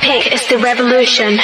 pick is the revolution.